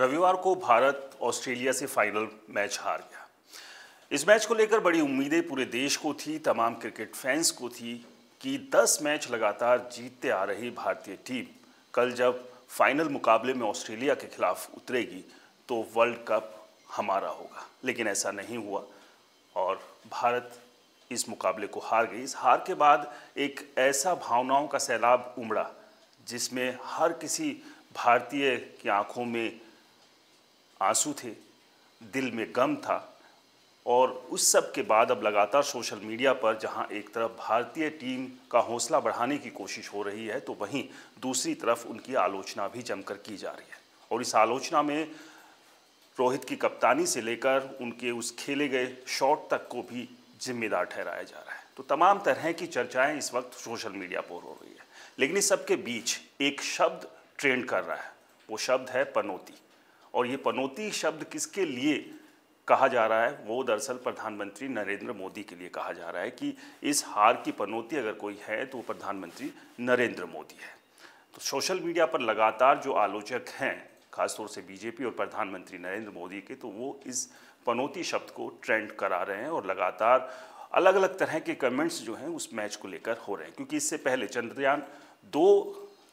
रविवार को भारत ऑस्ट्रेलिया से फाइनल मैच हार गया। इस मैच को लेकर बड़ी उम्मीदें पूरे देश को थी, तमाम क्रिकेट फैंस को थी कि 10 मैच लगातार जीतते आ रही भारतीय टीम कल जब फाइनल मुकाबले में ऑस्ट्रेलिया के खिलाफ उतरेगी तो वर्ल्ड कप हमारा होगा। लेकिन ऐसा नहीं हुआ और भारत इस मुकाबले को हार गई। इस हार के बाद एक ऐसा भावनाओं का सैलाब उमड़ा, जिसमें हर किसी भारतीय की आँखों में आँसू थे, दिल में गम था और उस सब के बाद अब लगातार सोशल मीडिया पर जहाँ एक तरफ़ भारतीय टीम का हौसला बढ़ाने की कोशिश हो रही है तो वहीं दूसरी तरफ़ उनकी आलोचना भी जमकर की जा रही है। और इस आलोचना में रोहित की कप्तानी से लेकर उनके उस खेले गए शॉट तक को भी जिम्मेदार ठहराया जा रहा है। तो तमाम तरह की चर्चाएँ इस वक्त सोशल मीडिया पर हो रही है, लेकिन इस सब के बीच एक शब्द ट्रेंड कर रहा है। वो शब्द है पनौती। और ये पनौती शब्द किसके लिए कहा जा रहा है? वो दरअसल प्रधानमंत्री नरेंद्र मोदी के लिए कहा जा रहा है कि इस हार की पनौती अगर कोई है तो वो प्रधानमंत्री नरेंद्र मोदी है। तो सोशल मीडिया पर लगातार जो आलोचक हैं, खासतौर से बीजेपी और प्रधानमंत्री नरेंद्र मोदी के तो वो इस पनौती शब्द को ट्रेंड करा रहे हैं और लगातार अलग अलग तरह के कमेंट्स जो हैं उस मैच को लेकर हो रहे हैं। क्योंकि इससे पहले चंद्रयान दो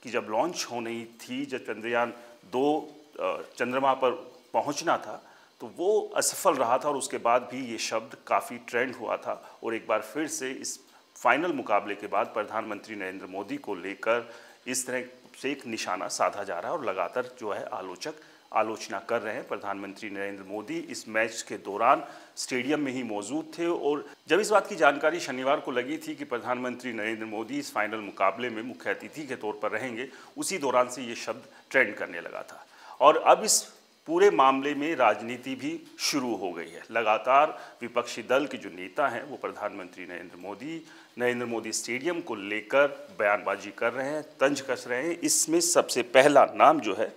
की जब लॉन्च होनी थी, जब चंद्रयान दो चंद्रमा पर पहुँचना था तो वो असफल रहा था और उसके बाद भी ये शब्द काफ़ी ट्रेंड हुआ था। और एक बार फिर से इस फाइनल मुकाबले के बाद प्रधानमंत्री नरेंद्र मोदी को लेकर इस तरह से एक निशाना साधा जा रहा है और लगातार जो है आलोचक आलोचना कर रहे हैं। प्रधानमंत्री नरेंद्र मोदी इस मैच के दौरान स्टेडियम में ही मौजूद थे और जब इस बात की जानकारी शनिवार को लगी थी कि प्रधानमंत्री नरेंद्र मोदी इस फाइनल मुकाबले में मुख्य अतिथि के तौर पर रहेंगे, उसी दौरान से ये शब्द ट्रेंड करने लगा था। और अब इस पूरे मामले में राजनीति भी शुरू हो गई है। लगातार विपक्षी दल के जो नेता हैं, वो प्रधानमंत्री नरेंद्र मोदी नरेंद्र मोदी स्टेडियम को लेकर बयानबाजी कर रहे हैं, तंज कस रहे हैं। इसमें सबसे पहला नाम जो है,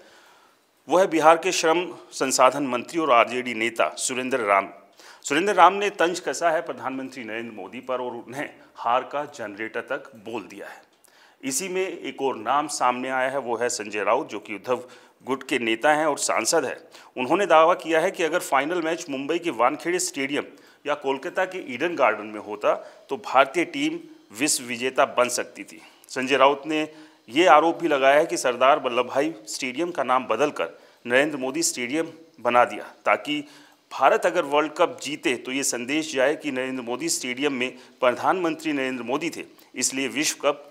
वो है बिहार के श्रम संसाधन मंत्री और आरजेडी नेता सुरेंद्र राम। सुरेंद्र राम ने तंज कसा है प्रधानमंत्री नरेंद्र मोदी पर और उन्हें हार का जनरेटर तक बोल दिया है। इसी में एक और नाम सामने आया है, वो है संजय राउत, जो कि उद्धव गुट के नेता हैं और सांसद हैं। उन्होंने दावा किया है कि अगर फाइनल मैच मुंबई के वानखेड़े स्टेडियम या कोलकाता के ईडन गार्डन में होता तो भारतीय टीम विश्व विजेता बन सकती थी। संजय राउत ने ये आरोप भी लगाया है कि सरदार वल्लभ भाई स्टेडियम का नाम बदलकर नरेंद्र मोदी स्टेडियम बना दिया, ताकि भारत अगर वर्ल्ड कप जीते तो ये संदेश जाए कि नरेंद्र मोदी स्टेडियम में प्रधानमंत्री नरेंद्र मोदी थे, इसलिए विश्व कप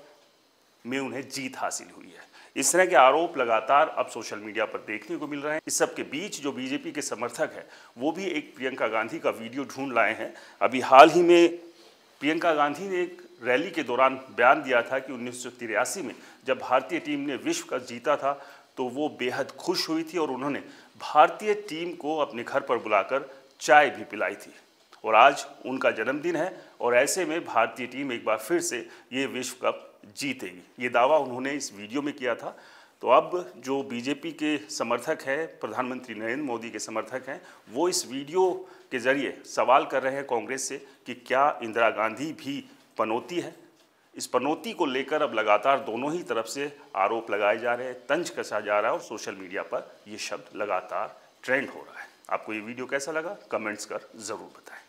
में उन्हें जीत हासिल हुई है। इस तरह के आरोप लगातार अब सोशल मीडिया पर देखने को मिल रहे हैं। इस सब के बीच जो बीजेपी के समर्थक हैं, वो भी एक प्रियंका गांधी का वीडियो ढूंढ लाए हैं। अभी हाल ही में प्रियंका गांधी ने एक रैली के दौरान बयान दिया था कि उन्नीस सौ तिरासी में जब भारतीय टीम ने विश्व कप जीता था तो वो बेहद खुश हुई थी और उन्होंने भारतीय टीम को अपने घर पर बुलाकर चाय भी पिलाई थी। और आज उनका जन्मदिन है और ऐसे में भारतीय टीम एक बार फिर से ये विश्व कप जीतेगी। ये दावा उन्होंने इस वीडियो में किया था। तो अब जो बीजेपी के समर्थक हैं, प्रधानमंत्री नरेंद्र मोदी के समर्थक हैं, वो इस वीडियो के ज़रिए सवाल कर रहे हैं कांग्रेस से कि क्या इंदिरा गांधी भी पनौती है? इस पनौती को लेकर अब लगातार दोनों ही तरफ़ से आरोप लगाए जा रहे हैं, तंज कसा जा रहा है और सोशल मीडिया पर ये शब्द लगातार ट्रेंड हो रहा है। आपको ये वीडियो कैसा लगा? कमेंट्स कर ज़रूर बताएँ।